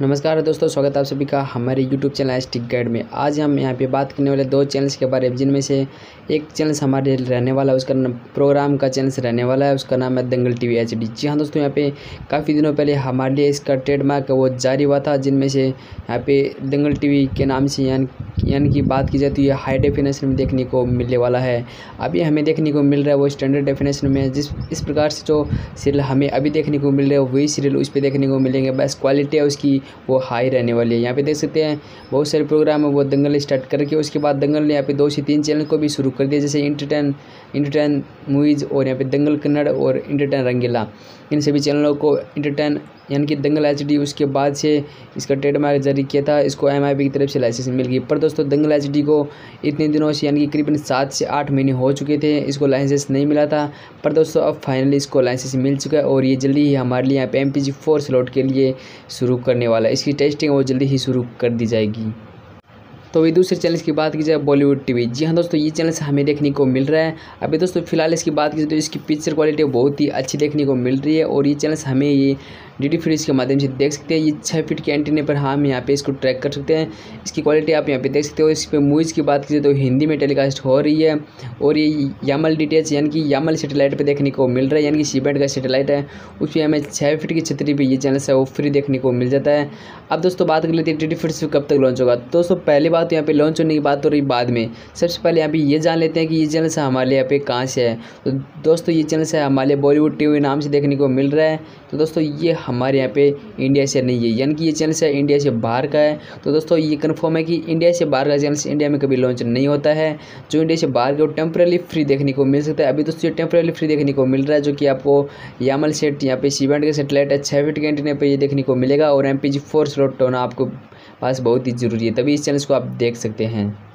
नमस्कार दोस्तों, स्वागत है आप सभी का हमारे यूट्यूब चैनल स्टिक गाइड में। आज हम यहाँ पे बात करने वाले दो चैनल्स के बारे में, जिनमें से एक चैनल हमारे रहने वाला है, उसका नाम प्रोग्राम का चैनल रहने वाला है, उसका नाम है दंगल टीवी एच डी जी हाँ दोस्तों, यहाँ पे काफ़ी दिनों पहले हमारे लिए इसका ट्रेडमार्क वो जारी हुआ था, जिनमें से यहाँ पे दंगल टीवी के नाम से यानी कि बात की जाए तो ये हाई डेफिनेशन में देखने को मिलने वाला है। अभी हमें देखने को मिल रहा है वो स्टैंडर्ड डेफिनेशन में, जिस, इस प्रकार से जो सीरियल हमें अभी देखने को मिल रहा है, वही सीरियल उस पर देखने को मिलेंगे। बस क्वालिटी है उसकी वो हाई रहने वाली है। यहाँ पे देख सकते हैं, बहुत सारे प्रोग्राम है, वो दंगल स्टार्ट करके उसके बाद दंगल ने यहाँ पे दो से तीन चैनल को भी शुरू कर दिया, जैसे इंटरटेन इंटरटेन मूवीज़ और यहाँ पे दंगल कन्नड़ और इंटरटेन रंगीला। इन सभी चैनलों को इंटरटेन यानी कि दंगल एच उसके बाद से इसका ट्रेडमार्क जारी किया था, इसको एम की तरफ़ से लाइसेंस मिल गई। पर दोस्तों, दंगल एच को इतने दिनों से यानी कि करीबन सात से आठ महीने हो चुके थे, इसको लाइसेंस नहीं मिला था। पर दोस्तों, अब फाइनली इसको लाइसेंस मिल चुका है और ये जल्दी ही हमारे लिए यहाँ पे एम पी फोर स्लॉट के लिए शुरू करने वाला है। इसकी टेस्टिंग वो जल्दी ही शुरू कर दी जाएगी। तो वही दूसरे चैनल की बात की जाए बॉलीवुड टीवी जी हाँ दोस्तों, ये चैनल हमें देखने को मिल रहा है। अभी दोस्तों, फ़िलहाल इसकी बात की जाए तो इसकी पिक्चर क्वालिटी बहुत ही अच्छी देखने को मिल रही है और ये चैनल हमें ये डी डी फ्रिज के माध्यम से देख सकते हैं। ये छः फीट के एंटीने पर हम यहाँ पे इसको ट्रैक कर सकते हैं। इसकी क्वालिटी आप यहाँ पे देख सकते हो। इस पर मूवीज़ की बात कीजिए तो हिंदी में टेलीकास्ट हो रही है और ये यामल डी यानी कि यामल सेटेलाइट पर देखने को मिल रहा है। यानी कि सी का सेटेलाइट है। उस पर हमें छः फीट की छतरी पर ये चैनल है, वो फ्री देखने को मिल जाता है। अब दोस्तों बात कर लेते हैं डी डी फ्रिज कब तक लॉन्च होगा। दोस्तों पहली बात यहाँ पर लॉन्च होने की बात हो रही बाद में। सबसे पहले यहाँ पर ये जान लेते हैं कि ये चैनल हमारे यहाँ पे कहाँ से है। तो दोस्तों ये चैनल से हमारे बॉलीवुड टीवी नाम से देखने को मिल रहा है। तो दोस्तों ये हमारे यहाँ पे इंडिया से नहीं है। यानी कि ये चैनल से इंडिया से बाहर का है। तो दोस्तों, ये कन्फर्म है कि इंडिया से बाहर का चैनल इंडिया में कभी लॉन्च नहीं होता है। जो इंडिया से बाहर का वो टेम्परेली फ्री देखने को मिल सकता है। अभी दोस्तों, ये टेम्परेली फ्री देखने को मिल रहा है, जो कि आपको यामल सेट यहाँ पे सी बैंड का सेटेलाइट है छः फीट के एंटीने पर ये देखने को मिलेगा। और M P G four slot होना आपको पास बहुत ही ज़रूरी है। तभी इस चैनल को आप देख सकते हैं।